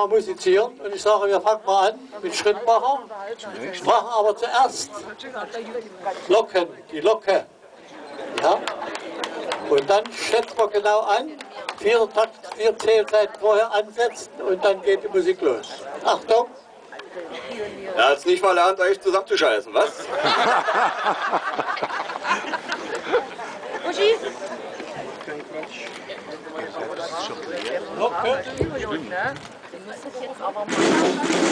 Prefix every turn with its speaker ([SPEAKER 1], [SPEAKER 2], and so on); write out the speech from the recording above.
[SPEAKER 1] mal musizieren. Und ich sage, wir fangen mal an mit Schrittmacher. Machen aber zuerst Locken, die Locke. Ja? Und dann schätzen wir genau an, vier, Takt, vier Zählzeiten vorher ansetzen und dann geht die Musik los. Achtung!
[SPEAKER 2] Er hat es nicht verlernt, euch zusammenzuscheißen, was?
[SPEAKER 3] Uschi?
[SPEAKER 1] Locke.
[SPEAKER 3] Ne? Du musst das jetzt aber mal.